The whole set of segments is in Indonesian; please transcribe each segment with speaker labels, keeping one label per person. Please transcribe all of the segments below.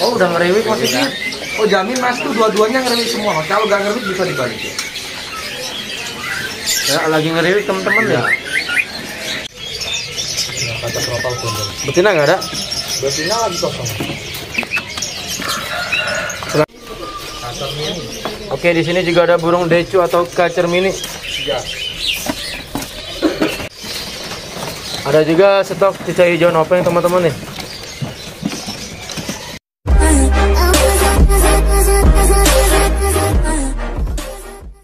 Speaker 1: Oh udah ngerewik Mas Sigit. Oh jamin Mas tuh dua-duanya ngerewik semua. Mas. Kalau nggak ngerewik bisa dibalik ya.
Speaker 2: Ya, lagi ngerewik teman-teman ya.
Speaker 1: Gondol.
Speaker 2: Betina nggak ada?
Speaker 1: Betina lagi kosong.
Speaker 2: Oke, di sini juga ada burung decu atau kacer mini.
Speaker 1: Ya.
Speaker 2: Ada juga stok cicak hijau nopeng teman-teman nih.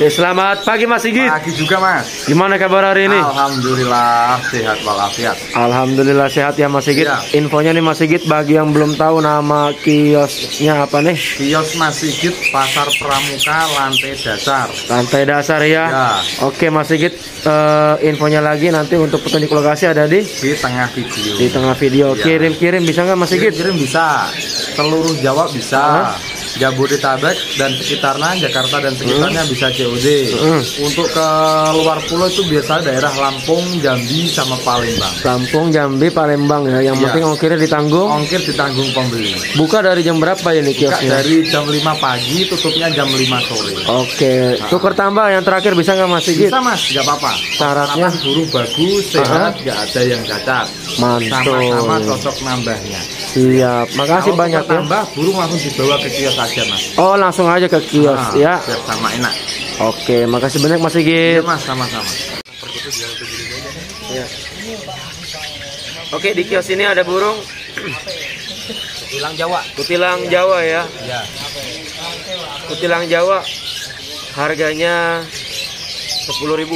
Speaker 2: Oke, selamat pagi Mas Sigit.
Speaker 1: Pagi juga Mas.
Speaker 2: Gimana kabar hari ini?
Speaker 1: Alhamdulillah sehat walafiat.
Speaker 2: Alhamdulillah sehat ya Mas Sigit.
Speaker 1: Iya.
Speaker 2: Infonya nih Mas Sigit bagi yang belum tahu nama kiosnya apa nih?
Speaker 1: Kios Mas Sigit Pasar Pramuka lantai dasar.
Speaker 2: Lantai dasar ya.
Speaker 1: Ya.
Speaker 2: Oke Mas Sigit, eh, infonya lagi nanti untuk petunjuk lokasi ada di
Speaker 1: Di tengah video.
Speaker 2: di tengah video.
Speaker 1: Iya.
Speaker 2: Kirim-kirim bisa nggak Mas Sigit?
Speaker 1: Kirim bisa. Seluruh Jawa bisa. Jabodetabek dan sekitarnya Jakarta dan sekitarnya bisa COD.
Speaker 2: Hmm.
Speaker 1: Untuk ke luar pulau itu biasa daerah Lampung, Jambi sama Palembang.
Speaker 2: Lampung, Jambi, Palembang ya. Yang
Speaker 1: Iya.
Speaker 2: penting ongkirnya ditanggung.
Speaker 1: Ongkir ditanggung pembeli.
Speaker 2: Buka dari jam berapa ini
Speaker 1: Buka
Speaker 2: kiosnya?
Speaker 1: dari jam 5 pagi, tutupnya jam 5 sore.
Speaker 2: Oke, tuker tambah yang terakhir bisa nggak Mas Sigit?
Speaker 1: Bisa mas, nggak apa-apa.
Speaker 2: Syaratnya?
Speaker 1: Burung bagus, sehat, nggak ada yang cacat.
Speaker 2: Mantul.
Speaker 1: Sama-sama cocok nambahnya.
Speaker 2: Siap, makasih
Speaker 1: Kalau
Speaker 2: banyak ya.
Speaker 1: tambah, burung langsung dibawa ke kios aja mas.
Speaker 2: Oh, langsung aja ke kios
Speaker 1: Nah,
Speaker 2: ya.
Speaker 1: biar sama enak.
Speaker 2: Oke, makasih banyak Mas
Speaker 1: Iya
Speaker 2: Sigit.
Speaker 1: mas, sama-sama.
Speaker 2: Ya. Oke, di kios ini ada burung
Speaker 1: Hilang Jawa.
Speaker 2: kutilang Jawa ya.
Speaker 1: Ya.
Speaker 2: Kutilang Jawa harganya 10.000.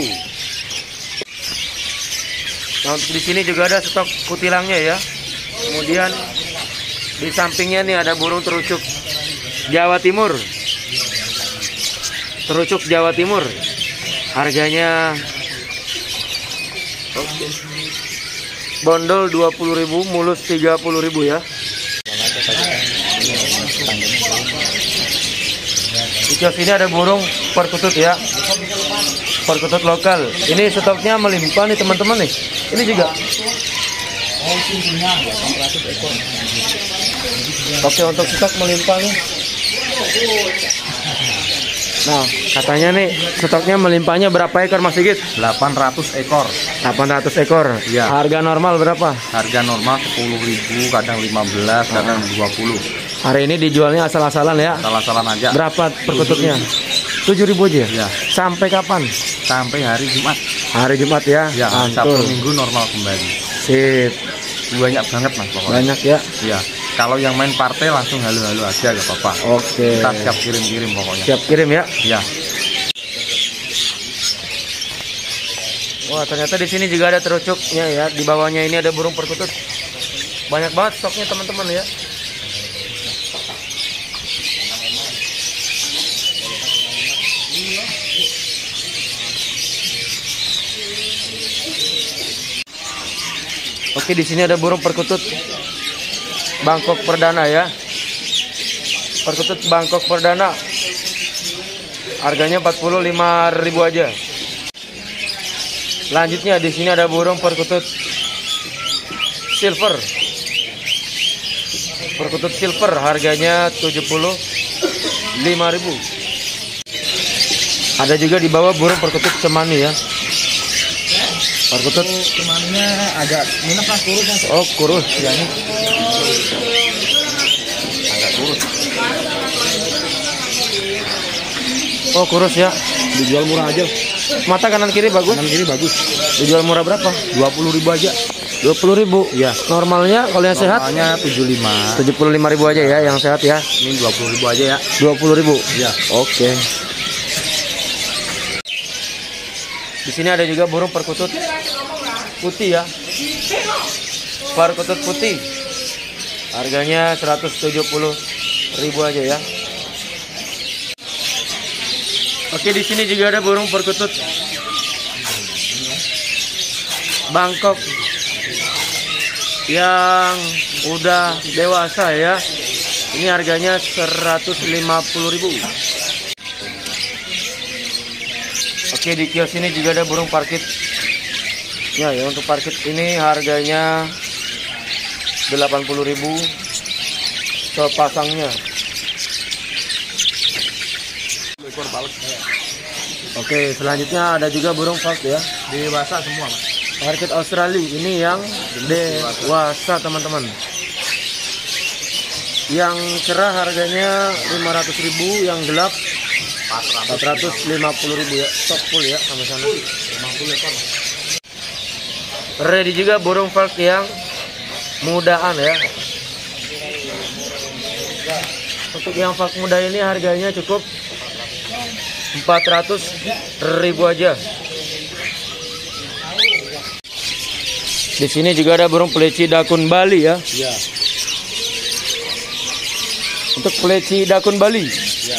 Speaker 2: Nah, untuk di sini juga ada stok kutilangnya ya. Kemudian di sampingnya nih ada burung terucuk Jawa Timur. Terucuk Jawa Timur. Harganya. Bondol 20.000, mulus 30.000 ya. Di kios ini ada burung perkutut ya. Perkutut lokal. Ini stoknya melimpah nih teman-teman nih. Ini juga. Oke untuk stok melimpah nih. Nah, katanya nih stoknya melimpahnya berapa ekor Mas Sigit?
Speaker 1: 800 ekor.
Speaker 2: 800 ekor.
Speaker 1: Iya.
Speaker 2: Harga normal berapa?
Speaker 1: Harga normal 10.000, kadang 15, kadang 20.
Speaker 2: Hari ini dijualnya asal-asalan ya.
Speaker 1: Salah-salah aja.
Speaker 2: Berapa perkututnya? 7000 aja. ya?
Speaker 1: Ya.
Speaker 2: Sampai kapan?
Speaker 1: Sampai hari Jumat.
Speaker 2: Hari Jumat ya.
Speaker 1: Ya, Sabtu. Minggu normal kembali.
Speaker 2: Sip.
Speaker 1: Banyak banget mas pokoknya.
Speaker 2: Banyak ya.
Speaker 1: Iya. Kalau yang main partai langsung halu-halu aja gak apa-apa.
Speaker 2: Oke.
Speaker 1: Kita siap kirim-kirim pokoknya.
Speaker 2: Siap kirim ya.
Speaker 1: Ya.
Speaker 2: Wah, ternyata di sini juga ada terucuknya ya. Di bawahnya ini ada burung perkutut. Banyak banget stoknya teman-teman ya. Oke, di sini ada burung perkutut Bangkok perdana ya. Perkutut Bangkok perdana. Harganya 45.000 aja. Selanjutnya di sini ada burung perkutut silver. Perkutut silver harganya 75.000. Ada juga di bawah burung perkutut cemani ya. Perkutut
Speaker 1: Cumannya agak minus mas kurus
Speaker 2: oh kurus
Speaker 1: Ya ini agak kurus.
Speaker 2: Oh kurus ya.
Speaker 1: Dijual murah aja.
Speaker 2: Mata kanan kiri bagus.
Speaker 1: Kanan kiri bagus.
Speaker 2: Dijual murah berapa?
Speaker 1: 20 ribu aja.
Speaker 2: 20.000.
Speaker 1: Iya.
Speaker 2: Normalnya kalau yang sehat
Speaker 1: Normalnya 75.
Speaker 2: 75.000 aja ya yang sehat ya.
Speaker 1: Ini 20 ribu aja ya.
Speaker 2: 20.000.
Speaker 1: Iya.
Speaker 2: Oke. Di sini ada juga burung perkutut putih ya. Perkutut putih. Harganya 170.000 aja ya. Oke, di sini juga ada burung perkutut Bangkok yang udah dewasa ya. Ini harganya 150.000. Oke, di kios ini juga ada burung parkit Ya, ya untuk parkit ini harganya 80.000 sepasangnya. Oke, selanjutnya ada juga burung falk ya.
Speaker 1: Dewasa semua, Mas.
Speaker 2: Parkit Australia ini yang dewasa teman-teman. Yang cerah harganya 500.000, yang gelap 450.000 ya. Top full ya sama sana.
Speaker 1: 50 ekor. Mas.
Speaker 2: Ready juga burung falk yang mudaan ya. Untuk yang falk muda ini harganya cukup 400 ribu aja. Di sini juga ada burung peleci dakun Bali ya.
Speaker 1: Iya.
Speaker 2: Untuk peleci dakun Bali,
Speaker 1: Iya.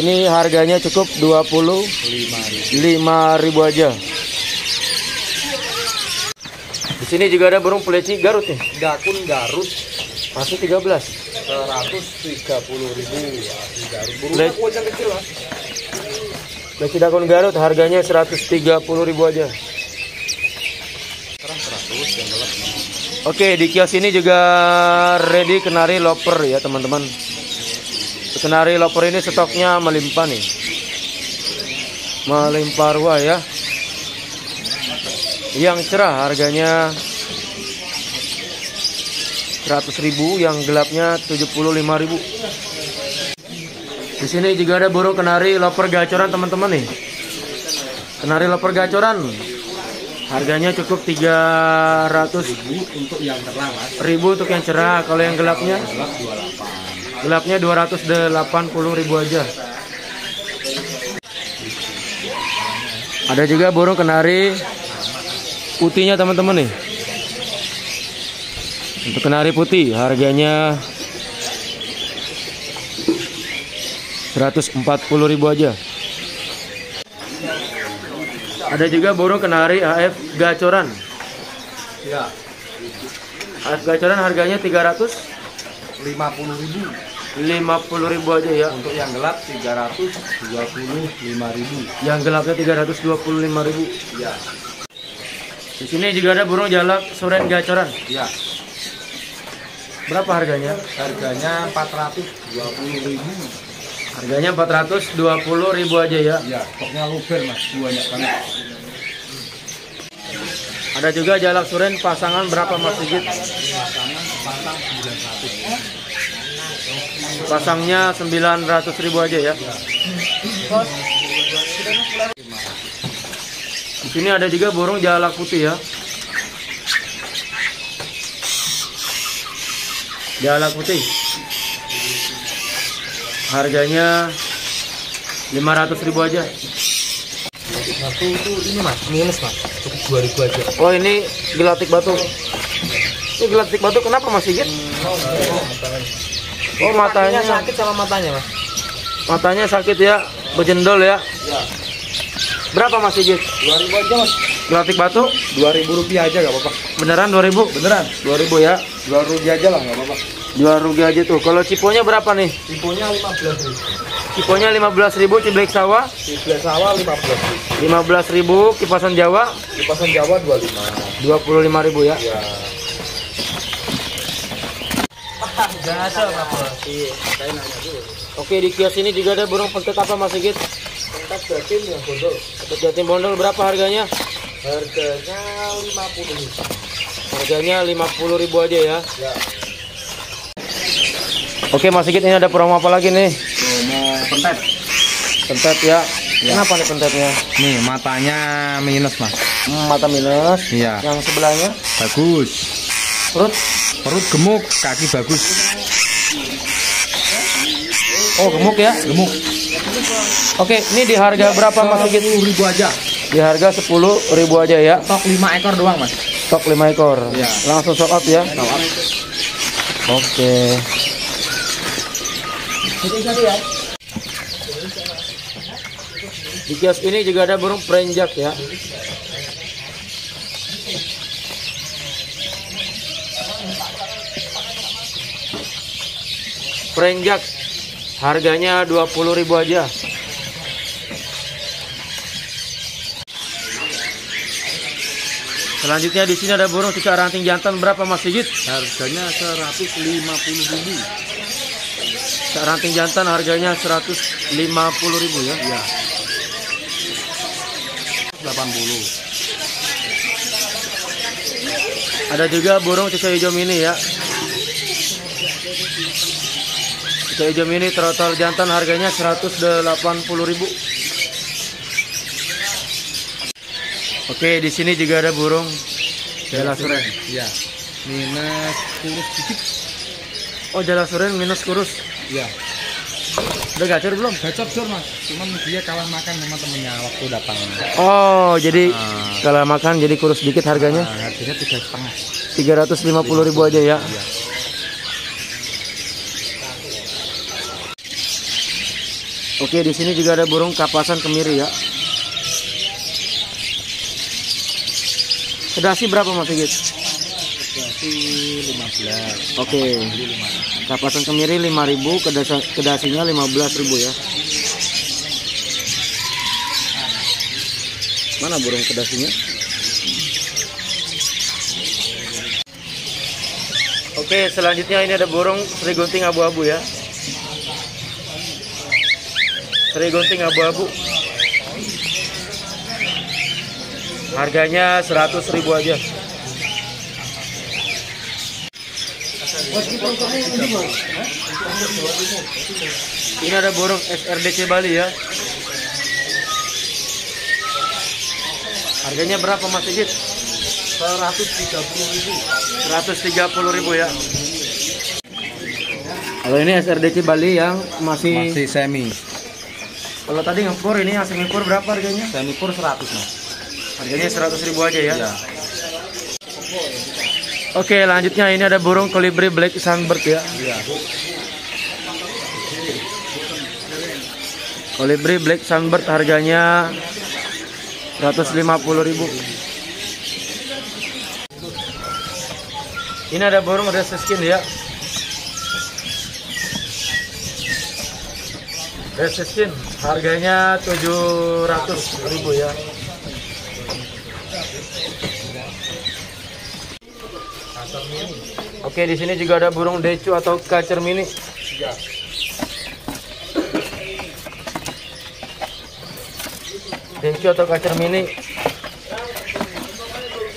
Speaker 2: ini harganya cukup 25 ribu aja. Di sini juga ada burung peleci Garut nih.
Speaker 1: Dakun Garut
Speaker 2: Masih 13.
Speaker 1: 130 ribu Garut.
Speaker 2: Let-
Speaker 1: Burungnya kecil, Mas.
Speaker 2: Peleci dakun Garut harganya 130 ribu aja.
Speaker 1: Sekarang 100 yang gelap.
Speaker 2: Oke, di kios ini juga ready kenari loper ya, teman-teman. Kenari loper ini stoknya melimpah nih. Melimpah ruah ya. Yang cerah harganya 100.000, yang gelapnya 75.000. Di sini juga ada burung kenari loper gacoran, teman-teman nih. Kenari loper gacoran harganya cukup 300
Speaker 1: Untuk yang terang, Mas.
Speaker 2: ribu untuk yang cerah kalau yang gelapnya
Speaker 1: Gelap 28.
Speaker 2: gelapnya 280 ribu aja ada juga burung kenari putihnya teman-teman nih untuk kenari putih harganya 140 ribu aja ada juga burung kenari AF gacoran
Speaker 1: Iya.
Speaker 2: AF gacoran harganya 300
Speaker 1: 50 ribu.
Speaker 2: 50 ribu aja ya
Speaker 1: Untuk yang gelap 325 ribu.
Speaker 2: yang gelapnya 325 ribu
Speaker 1: Iya.
Speaker 2: di sini juga ada burung jalak suren gacoran
Speaker 1: Iya.
Speaker 2: berapa harganya
Speaker 1: Harganya 420 ribu.
Speaker 2: Harganya 420 ribu aja ya
Speaker 1: Iya. Stoknya luber, Mas. Banyak banget.
Speaker 2: ada juga jalak suren pasangan berapa mas Sigit pasangnya 900 ribu aja ya di sini ada juga burung jalak putih ya jalak putih harganya 500 ribu aja
Speaker 1: Satu itu ini, Mas. Minus, Mas. Cukup 2000 aja.
Speaker 2: oh ini gelatik batu ini gelatik batu kenapa mas Sigit oh matanya
Speaker 1: sakit sama matanya, Mas.
Speaker 2: matanya sakit ya berjendol ya berapa mas Sigit
Speaker 1: 2000 aja, Mas.
Speaker 2: gelatik batu
Speaker 1: 2000 rupiah aja gak apa-apa.
Speaker 2: beneran 2000
Speaker 1: Beneran.
Speaker 2: 2000 ya
Speaker 1: 2 rupiah aja lah gak apa-apa.
Speaker 2: Jual rugi aja tuh kalau ciponya berapa nih
Speaker 1: Tiponya 15 ribu.
Speaker 2: ciponya 15.000 ciblek sawah
Speaker 1: Tiga sawah 15 ribu.
Speaker 2: 15.000 kipasan Jawa
Speaker 1: Kipasan Jawa 25.
Speaker 2: 25.000 ya
Speaker 1: Ya.
Speaker 2: Oke di kios ini juga ada burung pentet apa mas Sigit
Speaker 1: Kontak batin yang bondol.
Speaker 2: pentet jatim bondol berapa harganya
Speaker 1: Harganya 50 ribu.
Speaker 2: harganya 50.000 aja ya
Speaker 1: Ya.
Speaker 2: Oke mas Sigit ini ada promo apa lagi nih
Speaker 1: mau pentet.
Speaker 2: pentet ya kenapa nih pentetnya
Speaker 1: Nih matanya minus mas.
Speaker 2: Hmm, mata minus
Speaker 1: Iya.
Speaker 2: yang sebelahnya
Speaker 1: Bagus.
Speaker 2: perut
Speaker 1: Perut gemuk, kaki bagus.
Speaker 2: oh gemuk ya
Speaker 1: Gemuk.
Speaker 2: Oke ini di harga berapa mas Sigit
Speaker 1: ribu aja.
Speaker 2: di harga 10.000 aja ya
Speaker 1: Stok 5 ekor doang mas.
Speaker 2: stok 5 ekor
Speaker 1: Iya.
Speaker 2: langsung sold out ya oke di kios ini juga ada burung perenjak ya perenjak harganya 20.000 aja Selanjutnya di sini ada burung cicak ranting jantan berapa Mas Sigit?
Speaker 1: Harganya 150.000.
Speaker 2: Ranting jantan harganya 150.000 ya.
Speaker 1: Iya. 80.
Speaker 2: Ada juga burung cicak hijau mini ya. Cicak hijau mini total jantan harganya 180.000. Oke, di sini juga ada burung jala suren.
Speaker 1: Iya. Minus kurus.
Speaker 2: Oh, jala suren minus kurus.
Speaker 1: Iya.
Speaker 2: Udah gacor belum?
Speaker 1: Gacor Jor, Mas. Cuman dia kalah makan sama temennya waktu datang.
Speaker 2: Oh, jadi
Speaker 1: Ah.
Speaker 2: kalau makan jadi kurus dikit harganya
Speaker 1: Nah, harganya tiga setengah.
Speaker 2: 350.000 aja ya.
Speaker 1: Iya.
Speaker 2: Oke, di sini juga ada burung kapasan kemiri ya. Kedasi berapa Mas Sigit?
Speaker 1: Berarti 15.
Speaker 2: Oke. Kapasan kemiri 5000, kedasa, kedasinya 15.000 ya. Mana burung kedasinya? Oke, selanjutnya ini ada burung seri gunting abu-abu ya. Seri gunting abu-abu. Harganya 100.000 aja. Ini ada burung SRDC Bali ya. Harganya berapa Mas Sigit?
Speaker 1: 130.000.
Speaker 2: 130.000 ya. Kalau ini SRDC Bali yang masih,
Speaker 1: Masih semi.
Speaker 2: kalau tadi ngepur ini asing ngepur berapa harganya?
Speaker 1: Semi pur 100, Mas.
Speaker 2: Harganya 100.000 aja ya.
Speaker 1: Iya.
Speaker 2: Oke, lanjutnya ini ada burung kolibri black sunbird ya.
Speaker 1: Iya.
Speaker 2: Kolibri black sunbird harganya 150.000. Ini ada burung red skin ya. Red skin harganya 700.000 ya. Oke, di sini juga ada burung decu atau kacer mini. Decu atau kacer mini.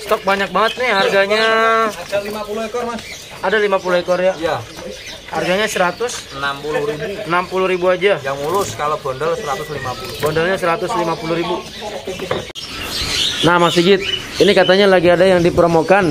Speaker 2: Stok banyak banget nih harganya.
Speaker 1: Ada 50 ekor, Mas.
Speaker 2: Ada 50 ekor ya.
Speaker 1: Iya.
Speaker 2: Harganya 100
Speaker 1: 60.000.
Speaker 2: 60 ribu aja.
Speaker 1: Yang mulus kalau bondol 150.
Speaker 2: Bondolnya 150 ribu. Nah Mas Sigit, ini katanya lagi ada yang dipromokan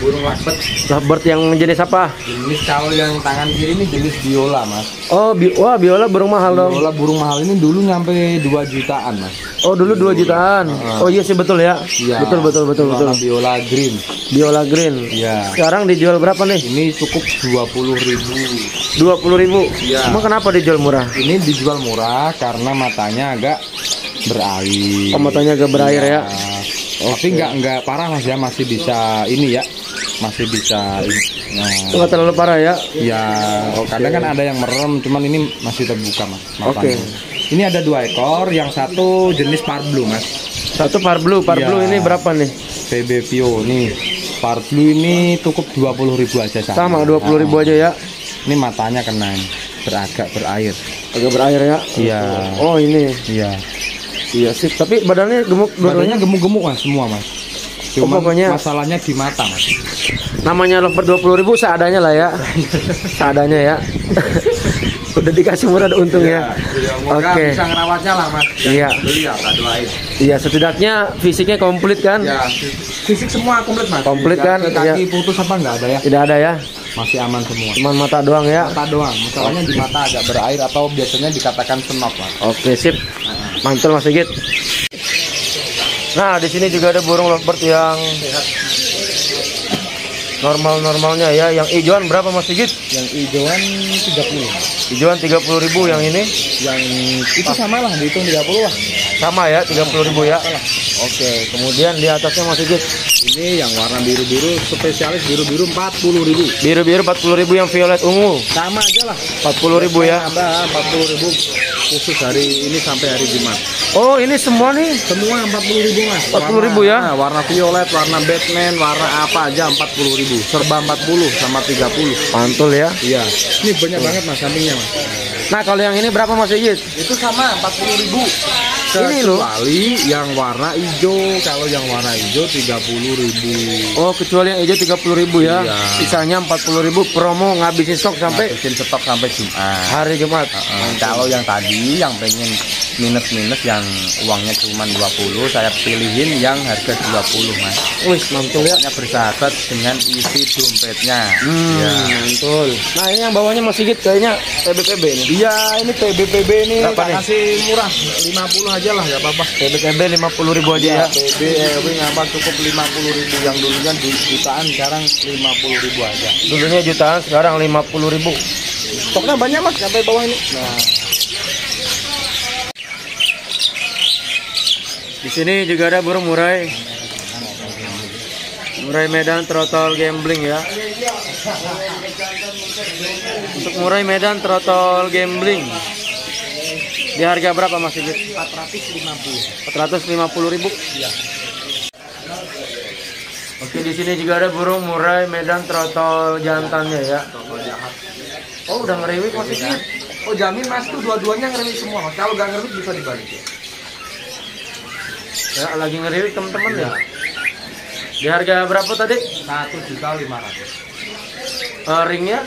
Speaker 1: Burung lakbet
Speaker 2: Lovebird yang jenis apa?
Speaker 1: jenis kalau yang tangan kiri ini jenis biola, Mas.
Speaker 2: Oh, bi wah biola burung mahal dong.
Speaker 1: Biola burung mahal ini dulu nyampe 2 jutaan, Mas.
Speaker 2: Oh dulu 2 jutaan. Oh iya sih betul ya.
Speaker 1: Iya.
Speaker 2: Betul betul betul betul.
Speaker 1: Biola green.
Speaker 2: Biola green.
Speaker 1: Iya.
Speaker 2: Sekarang dijual berapa nih?
Speaker 1: Ini cukup 20.000.
Speaker 2: 20 ribu.
Speaker 1: Iya.
Speaker 2: Emang kenapa dijual murah?
Speaker 1: Ini dijual murah karena matanya agak berair.
Speaker 2: Oh, matanya agak berair ya.
Speaker 1: Tapi nggak nggak parah mas ya masih bisa ini ya masih bisa nah,
Speaker 2: Enggak terlalu parah ya.
Speaker 1: ya kadang kan ada yang merem cuman ini masih terbuka mas
Speaker 2: Oke.
Speaker 1: matanya. Ini ada dua ekor yang satu jenis parblu mas
Speaker 2: Satu par blue, par
Speaker 1: Iya.
Speaker 2: blue ini berapa nih?
Speaker 1: PB Pio nih parblu ini cukup 20.000 aja
Speaker 2: Sama 20 ribu aja ya.
Speaker 1: Ini matanya kena beragak berair.
Speaker 2: Agak berair ya.
Speaker 1: Iya.
Speaker 2: Oh ini.
Speaker 1: Iya.
Speaker 2: Iya sih, tapi badannya gemuk
Speaker 1: Badannya gemuk-gemuk mas semua mas. Cuman
Speaker 2: pokoknya-
Speaker 1: masalahnya di mata mas.
Speaker 2: Namanya lovebird 20 ribu seadanya lah ya. seadanya ya. Udah dikasih murah ada untung ya. Oke.
Speaker 1: Bisa ngerawatnya lah mas.
Speaker 2: Iya.
Speaker 1: Beli ya.
Speaker 2: Iya, setidaknya fisiknya komplit kan?
Speaker 1: Ya, fisik semua komplit mas.
Speaker 2: Komplit kan?
Speaker 1: Kaki
Speaker 2: Iya.
Speaker 1: putus apa nggak ada ya?
Speaker 2: Tidak ada ya.
Speaker 1: Masih aman semua.
Speaker 2: Cuman mata doang ya.
Speaker 1: Mata doang. Masalahnya di mata agak berair atau biasanya dikatakan senop mas.
Speaker 2: Oke, sip. Mantul Mas Sigit. Nah, di sini juga ada burung lovebird yang normal-normalnya ya. Yang hijauan berapa Mas Sigit?
Speaker 1: Yang hijauan 30.
Speaker 2: Hijauan 30.000 yang ini.
Speaker 1: Yang itu sama lah dihitung 30 lah.
Speaker 2: Sama ya, 30.000 ya. Oke, kemudian di atasnya Mas Sigit.
Speaker 1: Ini yang warna biru-biru spesialis biru-biru 40.000.
Speaker 2: Biru-biru 40.000 yang violet ungu.
Speaker 1: Sama aja lah.
Speaker 2: 40.000 ya.
Speaker 1: Ada 40.000 khusus hari ini sampai hari Jumat.
Speaker 2: Oh, ini semua nih.
Speaker 1: Semua 40.000 Mas.
Speaker 2: 40.000 ya?
Speaker 1: Nah, warna violet, warna Batman, warna apa aja 40.000. Serba 40 sama 30.
Speaker 2: Mantul ya.
Speaker 1: Iya. Ini banyak banget Mas sampingnya Mas.
Speaker 2: Nah, kalau yang ini berapa Mas Sigit?
Speaker 1: Itu sama 40.000.
Speaker 2: Ini loh.
Speaker 1: Kecuali yang warna hijau. Kalau yang warna hijau 30.000.
Speaker 2: Oh, kecuali yang hijau 30.000 ya.
Speaker 1: Iya.
Speaker 2: Sisanya 40.000 promo ngabisin stok sampai
Speaker 1: Ngabisin stok sampai Jumat.
Speaker 2: hari Jumat.
Speaker 1: Heeh. kalau yang tadi yang pengen minus-minus yang uangnya cuma 20, saya pilihin yang harga 20, Mas.
Speaker 2: Wih, mantul ya.
Speaker 1: Pokoknya bersahabat dengan isi dompetnya.
Speaker 2: Hmm,
Speaker 1: Ya.
Speaker 2: mantul. Nah, ini yang bawahnya Mas Sigit kayaknya PBPB nih.
Speaker 1: Iya, ini PBPB nih
Speaker 2: Berapa nih?
Speaker 1: kasih murah 50 aja lah, nggak apa-apa.
Speaker 2: PBPB 50.000 aja ya.
Speaker 1: PB EW ngapa cukup 50.000 yang dulunya du- jutaan sekarang 50.000 aja.
Speaker 2: Dulunya jutaan, sekarang 50.000.
Speaker 1: Stoknya banyak Mas sampai bawah ini. Nah,
Speaker 2: Di sini juga ada burung murai. Murai Medan Trotol Gambling ya. Untuk murai Medan Trotol Gambling. Di harga berapa Mas Sigit?
Speaker 1: 450.
Speaker 2: 450 ribu. Oke di sini juga ada burung murai Medan Trotol jantannya ya. Oh udah ngeriwik Mas Sigit.
Speaker 1: Oh jamin Mas tuh dua-duanya ngerimik semua. Kalau nggak ngerimik bisa dibalik ya.
Speaker 2: Ya lagi ngeriwik teman-teman ya. Di harga berapa tadi?
Speaker 1: Satu juta lima ratus.
Speaker 2: Eh, ringnya?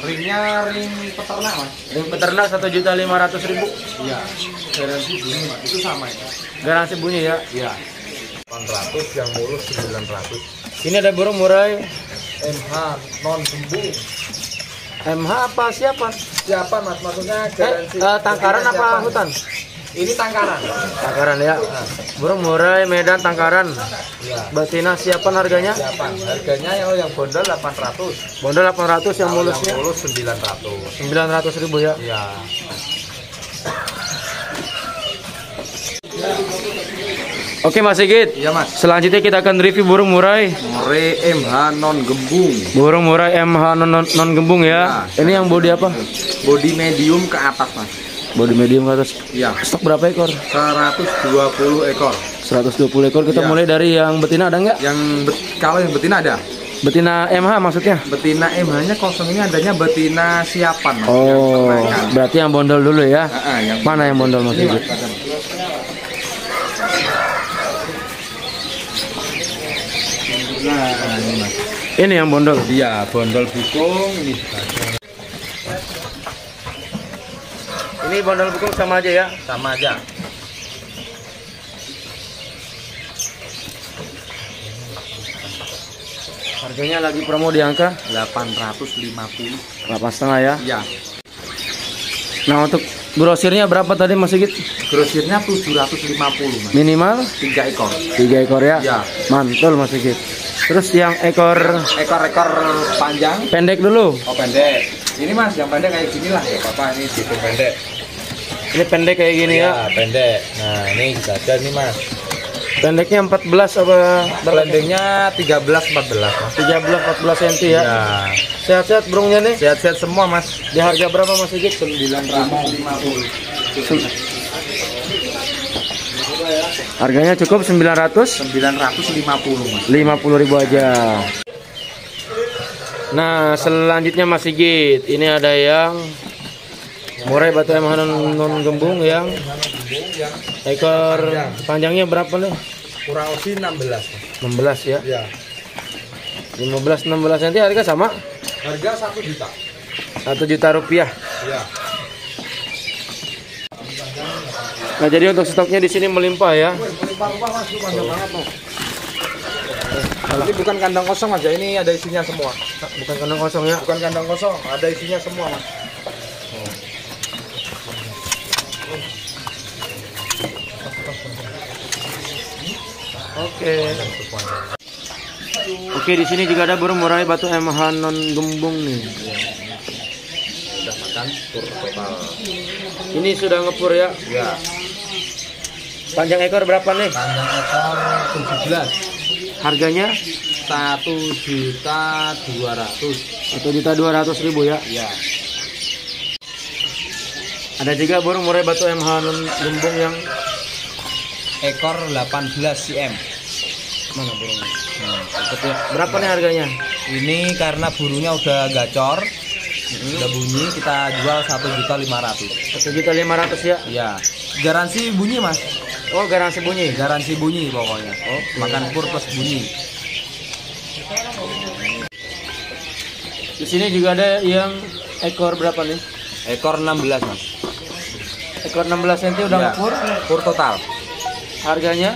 Speaker 1: Ringnya ring peternak mas.
Speaker 2: Ring peternak satu juta lima ratus ribu.
Speaker 1: Iya. Garansi bunyi mas. Itu sama itu.
Speaker 2: Garansi bunyi ya.
Speaker 1: Iya. 800 yang mulus 900.
Speaker 2: Ini ada burung murai
Speaker 1: MH non gembung.
Speaker 2: MH apa siapa?
Speaker 1: Siapa mas? Maksudnya
Speaker 2: Eh,
Speaker 1: garansi.
Speaker 2: eh, tangkaran
Speaker 1: Siapa?
Speaker 2: apa hutan?
Speaker 1: Ini tangkaran.
Speaker 2: Tangkaran ya. Burung murai Medan Tangkaran.
Speaker 1: Iya.
Speaker 2: Betina siapan harganya?
Speaker 1: Siapa? Harganya yang yang bondol 800.
Speaker 2: Bondol 800 yang
Speaker 1: Kalau
Speaker 2: mulusnya
Speaker 1: Yang mulus 900.
Speaker 2: 900 ribu ya.
Speaker 1: Iya.
Speaker 2: Oke Mas Sigit.
Speaker 1: Iya mas.
Speaker 2: Selanjutnya kita akan review burung murai.
Speaker 1: More MH non gembung.
Speaker 2: Burung murai MH non, non, non gembung ya.
Speaker 1: Ya.
Speaker 2: Ini yang body apa?
Speaker 1: Body medium ke atas mas.
Speaker 2: Body medium ke atas.
Speaker 1: Iya.
Speaker 2: Stok berapa ekor?
Speaker 1: 120 ekor.
Speaker 2: 120 ekor. Kita
Speaker 1: Ya.
Speaker 2: mulai dari yang betina ada nggak?
Speaker 1: Yang bet- kalau yang betina ada.
Speaker 2: Betina MH maksudnya?
Speaker 1: Betina MH-nya kosong ini adanya betina siapan. Mas. Yang
Speaker 2: Oh,
Speaker 1: peternakan.
Speaker 2: berarti yang bondol dulu ya.
Speaker 1: Ah, ah, yang
Speaker 2: Mana yang bondol Mas.
Speaker 1: Nah, ini mas.
Speaker 2: Ini yang bondol.
Speaker 1: Iya, bondol bukung ini.
Speaker 2: Ini bondol bukung sama aja ya.
Speaker 1: Sama aja.
Speaker 2: Harganya lagi promo di angka
Speaker 1: 850.
Speaker 2: 8 setengah ya.
Speaker 1: Iya.
Speaker 2: Nah untuk grosirnya berapa tadi Mas Sigit?
Speaker 1: Grosirnya 750 mas.
Speaker 2: Minimal
Speaker 1: 3 ekor.
Speaker 2: 3 ekor ya.
Speaker 1: Iya.
Speaker 2: Mantul Mas Sigit. Terus yang ekor
Speaker 1: Ekor-ekor panjang.
Speaker 2: pendek dulu.
Speaker 1: Oh pendek. Ini mas, yang pendek kayak gini lah. Ya apa ini gitu pendek.
Speaker 2: Ini pendek kayak gini ya.
Speaker 1: pendek. Nah ini ada nih mas.
Speaker 2: Pendeknya 14 apa?
Speaker 1: Blendingnya 13 14 mas.
Speaker 2: 13 14 cm ya.
Speaker 1: Ya.
Speaker 2: Sehat-sehat burungnya nih.
Speaker 1: Sehat-sehat semua mas.
Speaker 2: Di harga berapa Mas Sigit?
Speaker 1: 950.
Speaker 2: Harganya cukup 900
Speaker 1: 950 mas.
Speaker 2: 50 ribu aja. Nah, selanjutnya Mas Sigit. Ini ada yang murai batu emang non, gembung yang ekor panjangnya berapa nih?
Speaker 1: Kurang lebih 16 mas.
Speaker 2: 16 ya.
Speaker 1: Ya.
Speaker 2: 15 16 cm harga sama
Speaker 1: Harga 1 juta.
Speaker 2: 1 juta rupiah.
Speaker 1: Ya.
Speaker 2: Nah, jadi untuk stoknya di sini melimpah ya.
Speaker 1: Rupa-rupa mas, panjang banget mas. Ini bukan kandang kosong aja, ini ada isinya semua.
Speaker 2: Bukan kandang kosong ya.
Speaker 1: Bukan kandang kosong, ada isinya semua mas.
Speaker 2: Oke. Oke, di sini juga ada burung murai batu MH non gembung nih.
Speaker 1: Sudah makan tur total.
Speaker 2: Ini sudah ngepur ya.
Speaker 1: Ya.
Speaker 2: Panjang ekor berapa nih?
Speaker 1: Panjang ekor 17.
Speaker 2: Harganya
Speaker 1: Satu juta dua ratus.
Speaker 2: satu juta dua ratus ribu ya.
Speaker 1: Ya.
Speaker 2: Ada juga burung murai batu MH non gembung yang
Speaker 1: Ekor 18 cm.
Speaker 2: mana burungnya?
Speaker 1: Nah,
Speaker 2: ya. Berapa nih harganya?
Speaker 1: ini karena burungnya udah gacor, udah bunyi kita jual satu juta lima ratus.
Speaker 2: Satu juta lima ratus ya.
Speaker 1: Iya. Garansi bunyi mas.
Speaker 2: Oh garansi bunyi.
Speaker 1: Garansi bunyi pokoknya.
Speaker 2: Oh,
Speaker 1: Makan pur plus bunyi.
Speaker 2: Di sini juga ada yang ekor berapa nih?
Speaker 1: Ekor 16 mas.
Speaker 2: Ekor 16 cm udah
Speaker 1: Iya.
Speaker 2: ngukur.
Speaker 1: Pur total.
Speaker 2: Harganya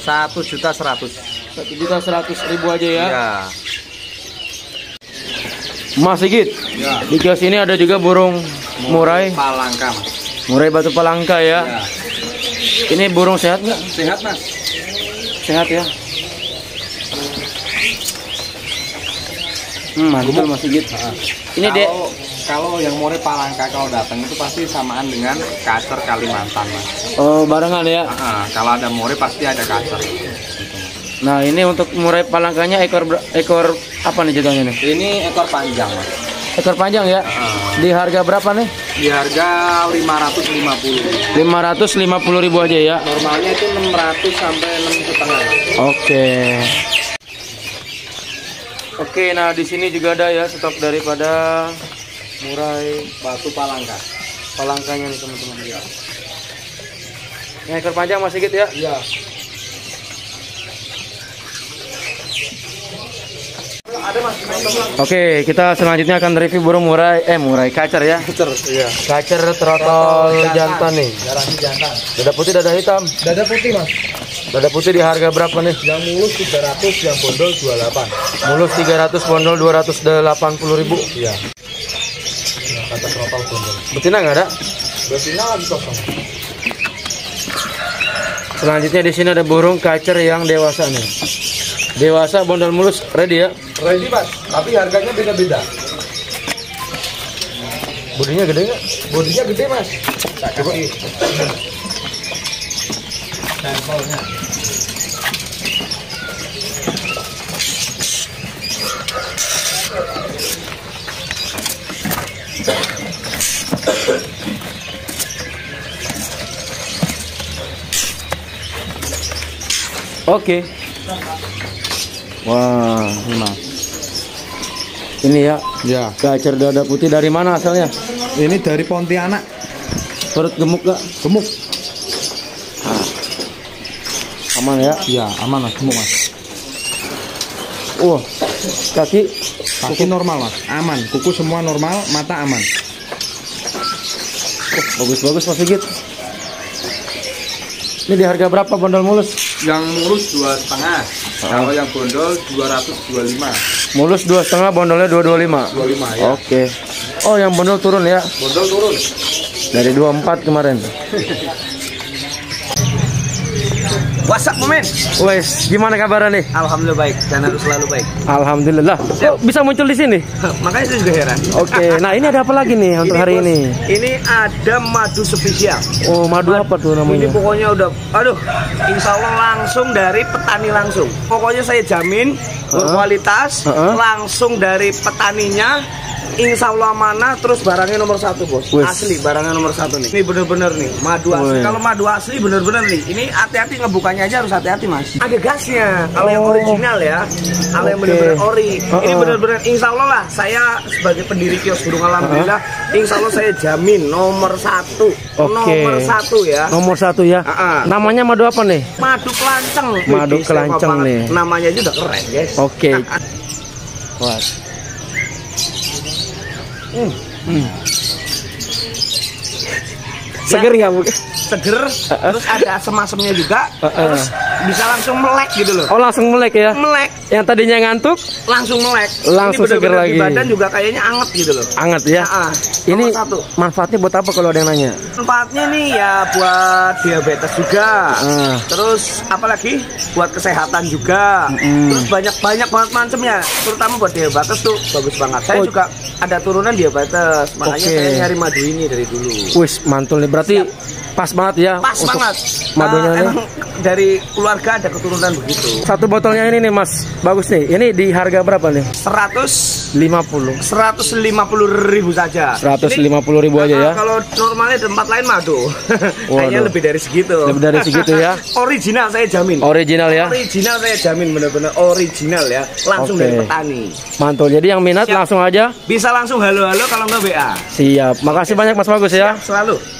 Speaker 1: Satu juta seratus.
Speaker 2: satu juta seratus ribu aja ya.
Speaker 1: Iya.
Speaker 2: Mas Sigit,
Speaker 1: Ya.
Speaker 2: di kios ini ada juga burung murai,
Speaker 1: Palangka
Speaker 2: murai batu palangka ya.
Speaker 1: Ya.
Speaker 2: Ini burung sehat nggak?
Speaker 1: Sehat mas.
Speaker 2: Sehat ya. Hmm, mantul Mas Sigit. Ini dek,
Speaker 1: Kalau yang more palangka kalau datang itu pasti samaan dengan kacer Kalimantan mas.
Speaker 2: oh barengan ya.
Speaker 1: Ah, kalau ada more pasti ada kacer.
Speaker 2: Nah ini untuk murai palangkanya ekor ekor apa nih jatuhnya nih?
Speaker 1: Ini ekor panjang mas.
Speaker 2: Ekor panjang ya. Di harga berapa nih?
Speaker 1: di harga 550.
Speaker 2: 550 ribu aja ya.
Speaker 1: Normalnya itu 600 sampai 6 setengah.
Speaker 2: Oke. Oke, nah di sini juga ada ya stok daripada murai
Speaker 1: Batu palangka.
Speaker 2: palangkanya nih teman-teman ya. Yang ekor panjang masih gitu ya?
Speaker 1: Iya.
Speaker 2: Oke, kita selanjutnya akan review burung murai eh murai kacer ya.
Speaker 1: Kacer. Iya.
Speaker 2: Kacer trotol jantan nih.
Speaker 1: Garansi jantan.
Speaker 2: Dada putih dada hitam.
Speaker 1: Dada putih mas.
Speaker 2: Dada putih di harga berapa nih?
Speaker 1: Yang mulus 300, yang bondol 28.
Speaker 2: Mulus 300, bondol 280 ribu.
Speaker 1: Iya. Nah, kata total bondol.
Speaker 2: Betina nggak ada?
Speaker 1: Betina lagi kosong.
Speaker 2: Selanjutnya di sini ada burung kacer yang dewasa nih. Dewasa bondol mulus ready ya.
Speaker 1: Ready mas, tapi harganya beda-beda.
Speaker 2: Bodinya gede nggak?
Speaker 1: Bodinya gede mas. Coba. Sampelnya.
Speaker 2: Oke. Wah, ini Mas. Ini ya,
Speaker 1: Ya,
Speaker 2: kacer dada putih dari mana asalnya?
Speaker 1: ini dari Pontianak.
Speaker 2: Perut gemuk gak?
Speaker 1: Gemuk.
Speaker 2: Aman ya?
Speaker 1: Iya, aman mas, gemuk mas.
Speaker 2: Wah, kaki
Speaker 1: Kaki normal mas, aman. Kuku semua normal, mata aman.
Speaker 2: Wah, bagus-bagus Mas Sigit. Ini di harga berapa bondol mulus?
Speaker 1: Yang mulus dua setengah. Kalau yang bondol 225.
Speaker 2: Mulus dua setengah, bondolnya 225.
Speaker 1: 25 ya.
Speaker 2: Oke. Oh, yang bondol turun ya?
Speaker 1: Bondol turun.
Speaker 2: Dari 24 kemarin.
Speaker 1: WhatsApp momen.
Speaker 2: Wes, gimana kabarnya nih?
Speaker 1: Alhamdulillah baik dan harus selalu baik.
Speaker 2: Alhamdulillah. Kok bisa muncul di sini?
Speaker 1: Makanya saya juga heran.
Speaker 2: Oke, nah ini ada apa lagi nih untuk hari
Speaker 3: Bos,
Speaker 2: ini?
Speaker 3: Ini ada madu spesial.
Speaker 2: Oh, madu apa tuh
Speaker 3: Ini
Speaker 2: namanya?
Speaker 3: pokoknya udah, aduh, insya Allah langsung dari petani langsung. Pokoknya saya jamin berkualitas,
Speaker 2: Heeh.
Speaker 3: langsung dari petaninya. Insya Allah mana, terus barangnya nomor satu bos.
Speaker 2: Wes.
Speaker 3: Asli barangnya nomor satu nih. Ini bener-bener nih, madu asli. Kalau madu asli bener-bener nih. Ini hati-hati ngebukanya aja harus hati-hati mas. Ada gasnya. Kalau yang original ya, kalau yang
Speaker 2: Oke.
Speaker 3: bener-bener ori. Ini
Speaker 2: Heeh.
Speaker 3: bener-bener Insya Allah lah. Saya sebagai pendiri kios burung alhamdulillah, Insya Allah saya jamin nomor satu,
Speaker 2: Oke.
Speaker 3: nomor satu ya.
Speaker 2: Nomor satu ya.
Speaker 3: Ah, ah.
Speaker 2: Namanya madu apa nih?
Speaker 3: Madu kelanceng.
Speaker 2: Madu
Speaker 3: Wih,
Speaker 2: kelanceng nih.
Speaker 3: Namanya aja udah keren, guys.
Speaker 2: Oke. Wah.
Speaker 3: Hmm.
Speaker 2: Seger ya, Bu?
Speaker 3: Seger, terus ada asem-asemnya juga, terus bisa langsung melek gitu loh.
Speaker 2: Oh, langsung melek ya.
Speaker 3: Melek,
Speaker 2: Yang tadinya ngantuk,
Speaker 3: langsung melek.
Speaker 2: Langsung
Speaker 3: Ini
Speaker 2: seger
Speaker 3: di
Speaker 2: lagi.
Speaker 3: badan juga kayaknya anget gitu loh.
Speaker 2: anget ya.
Speaker 3: Ah, ah.
Speaker 2: Ini
Speaker 3: satu.
Speaker 2: manfaatnya buat apa kalau ada yang nanya?
Speaker 3: Manfaatnya nih ya buat diabetes juga.
Speaker 2: Ah.
Speaker 3: Terus apalagi buat kesehatan juga.
Speaker 2: Mm.
Speaker 3: Terus banyak-banyak banget macamnya. Terutama buat diabetes tuh bagus banget. Saya
Speaker 2: Oh.
Speaker 3: juga ada turunan diabetes. Makanya
Speaker 2: Oke.
Speaker 3: saya nyari madu ini dari dulu.
Speaker 2: Wis, mantul nih. Berarti Pas banget ya.
Speaker 3: Pas banget.
Speaker 2: Madunya
Speaker 3: Eh,
Speaker 2: nih.
Speaker 3: emang dari keluarga ada keturunan begitu.
Speaker 2: Satu botolnya ini nih Mas, bagus nih. Ini di harga berapa nih?
Speaker 3: 100
Speaker 2: 50.
Speaker 3: 150 ribu saja.
Speaker 2: 150 ribu aja ya.
Speaker 3: Ah, Kalau normalnya di tempat lain mah tuh. Kayaknya lebih dari segitu.
Speaker 2: Lebih dari segitu ya.
Speaker 3: original saya jamin.
Speaker 2: Original ya.
Speaker 3: Original saya jamin benar-benar original ya. Langsung
Speaker 2: Oke.
Speaker 3: dari petani.
Speaker 2: Mantul. Jadi yang minat
Speaker 3: Siap.
Speaker 2: langsung aja.
Speaker 3: Bisa langsung halo-halo kalau nggak WA.
Speaker 2: Siap. Makasih banyak Mas Bagus ya.
Speaker 3: Selalu.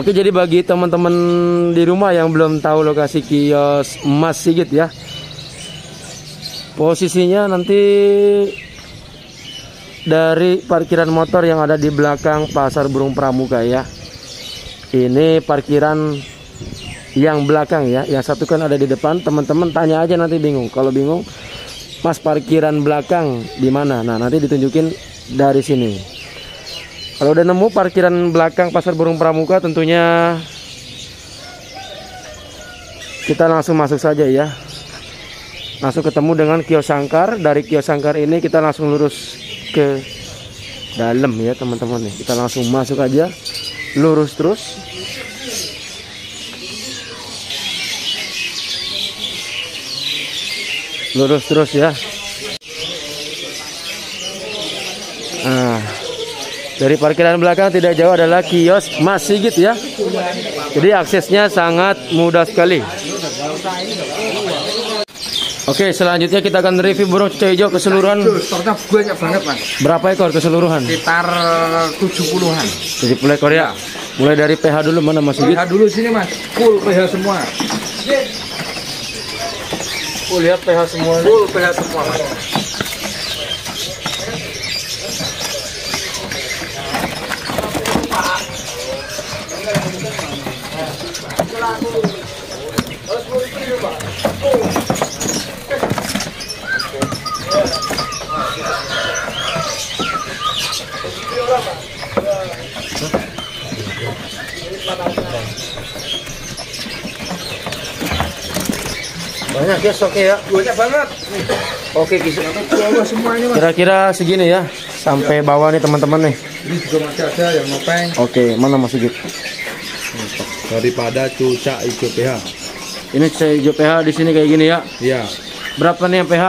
Speaker 2: Oke, jadi bagi teman-teman di rumah yang belum tahu lokasi kios Mas Sigit ya. Posisinya nanti dari parkiran motor yang ada di belakang Pasar Burung Pramuka ya. Ini parkiran yang belakang ya. Yang satu kan ada di depan. Teman-teman tanya aja nanti bingung. Kalau bingung, Mas parkiran belakang di mana? Nah, nanti ditunjukin dari sini. Kalau udah nemu parkiran belakang Pasar Burung Pramuka tentunya kita langsung masuk saja ya. Langsung ketemu dengan kios sangkar. Dari kios sangkar ini kita langsung lurus ke dalam ya teman-teman nih. Kita langsung masuk aja. Lurus terus. Lurus terus ya. Nah, dari parkiran belakang tidak jauh adalah kios Mas Sigit ya. Jadi aksesnya sangat mudah sekali. Oke, selanjutnya kita akan review burung cuca hijau keseluruhan
Speaker 1: Stornya banyak banget mas
Speaker 2: berapa ekor keseluruhan?
Speaker 1: Sekitar 70-an
Speaker 2: 70 ekor ya. Mulai dari PH dulu mana Mas Sigit?
Speaker 1: PH dulu sini mas Full PH semua
Speaker 2: Oh, lihat PH semua.
Speaker 1: Full PH semua mas
Speaker 2: Banyak ya stoknya ya.
Speaker 1: Banyak banget
Speaker 2: Oke,
Speaker 1: mas
Speaker 2: kira-kira segini ya. Sampai bawah nih teman-teman nih.
Speaker 1: Ini juga masih ada yang nopeng
Speaker 2: Oke, mana Mas Sigit?
Speaker 1: Daripada cucak hijau PH
Speaker 2: Ini cuca hijau PH di sini kayak gini ya.
Speaker 1: Iya
Speaker 2: Berapa nih yang PH?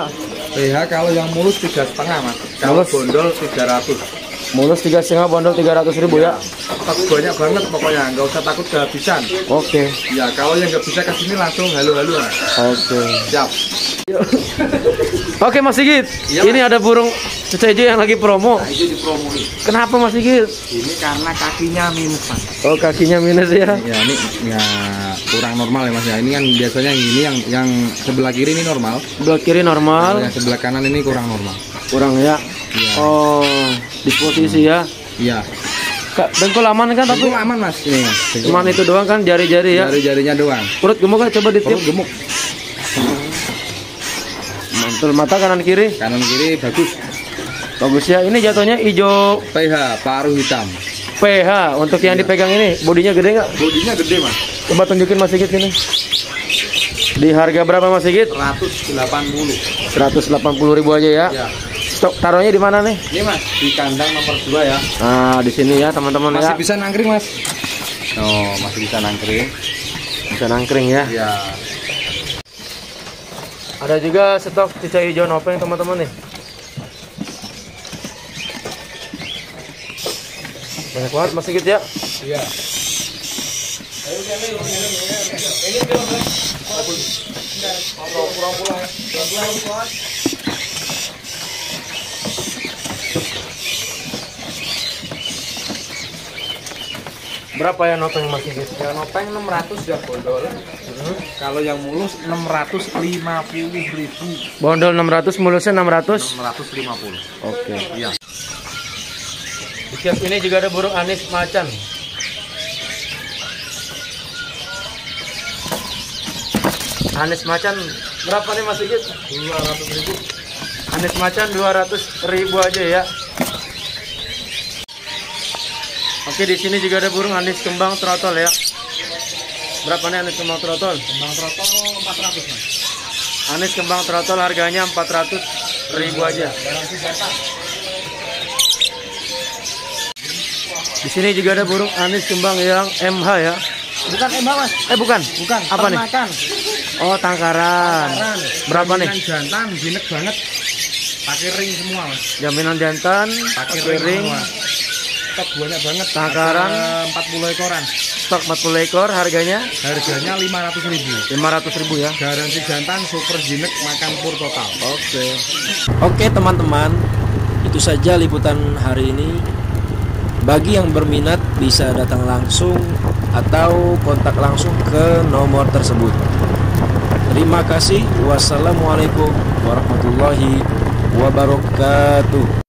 Speaker 1: PH kalau yang mulus tiga setengah mas Kalau
Speaker 2: Mulus?
Speaker 1: bondol 300
Speaker 2: Mulus tiga setengah bondol 300 ribu ya.
Speaker 1: Stok banyak banget pokoknya nggak usah takut kehabisan
Speaker 2: Oke,
Speaker 1: ya kalau yang nggak bisa ke sini langsung halo-halo Mas.
Speaker 2: oke.
Speaker 1: siap
Speaker 2: Oke Mas Sigit,
Speaker 1: Iya,
Speaker 2: ini ada burung hijau yang lagi promo.
Speaker 1: nah, itu dipromoin
Speaker 2: Kenapa Mas Sigit?
Speaker 1: ini karena kakinya minus mas
Speaker 2: Oh kakinya minus ya.
Speaker 1: ya ini ya kurang normal ya mas ya ini kan biasanya yang ini yang yang sebelah kiri ini normal
Speaker 2: Sebelah kiri normal,
Speaker 1: yang sebelah kanan ini kurang normal
Speaker 2: kurang ya.
Speaker 1: Iya.
Speaker 2: Oh, disposisi ya.
Speaker 1: iya
Speaker 2: Kak, dengkul aman kan
Speaker 1: tapi
Speaker 2: tapi
Speaker 1: aman mas ini mas
Speaker 2: cuman itu doang kan jari-jari ya.
Speaker 1: jari-jarinya doang
Speaker 2: Perut gemuk kan coba ditiup.
Speaker 1: perut gemuk
Speaker 2: Mantul mata kanan kiri.
Speaker 1: kanan kiri bagus
Speaker 2: Bagus ya. Ini jatuhnya hijau
Speaker 1: PH paruh hitam
Speaker 2: PH. Untuk yang dipegang ini bodinya gede nggak?
Speaker 1: bodinya gede mas
Speaker 2: Coba tunjukin Mas Sigit ini. Di harga berapa Mas Sigit?
Speaker 1: 180
Speaker 2: 180 ribu aja ya.
Speaker 1: ya
Speaker 2: Stok taruhnya di mana nih?
Speaker 1: ini mas di kandang nomor 2 ya
Speaker 2: Nah, di sini ya teman-teman
Speaker 1: masih
Speaker 2: ya.
Speaker 1: bisa nangkring mas oh masih bisa nangkring
Speaker 2: Bisa nangkring ya.
Speaker 1: ya
Speaker 2: Ada juga stok cuca hijau nopeng teman-teman nih. Banyak banget Mas Sigit ya.
Speaker 1: iya
Speaker 2: Berapa ya nopeng Mas Sigit?
Speaker 1: Ya nopeng 600 ya bondol. Kalau yang mulus 650 ribu.
Speaker 2: Bondol 600, mulusnya 600.
Speaker 1: 650.
Speaker 2: Oke.
Speaker 1: Iya.
Speaker 2: Di kios ini juga ada burung anis macan. Anis macan berapa nih Mas Sigit? 200 ribu. Anis macan 200 ribu aja ya. Oke di sini juga ada burung anis kembang trotol ya. Berapa nih anis kembang trotol?
Speaker 1: Kembang trotol 400 mas.
Speaker 2: Anis kembang trotol harganya 400 ribu aja. Di sini juga ada burung anis kembang yang MH ya.
Speaker 3: Bukan embak mas.
Speaker 2: Eh bukan.
Speaker 3: Bukan.
Speaker 2: Apa nih?
Speaker 3: ternakan.
Speaker 2: Oh tangkaran.
Speaker 3: Tangkaran.
Speaker 2: Berapa nih?
Speaker 1: Jaminan jantan jinek banget. Pakai ring semua mas.
Speaker 2: Jaminan jantan,
Speaker 1: Pakai
Speaker 2: pakai ring,
Speaker 1: semua. Stok banyak banget. Ada 40 ekoran.
Speaker 2: stok 40 ekor harganya
Speaker 1: Harganya 500 ribu.
Speaker 2: 500 ribu ya.
Speaker 1: Garansi jantan super jinek makan pur total.
Speaker 2: Oke.
Speaker 4: Oke teman-teman, itu saja liputan hari ini. Bagi yang berminat bisa datang langsung atau kontak langsung ke nomor tersebut. Terima kasih. Wassalamualaikum warahmatullahi wabarakatuh.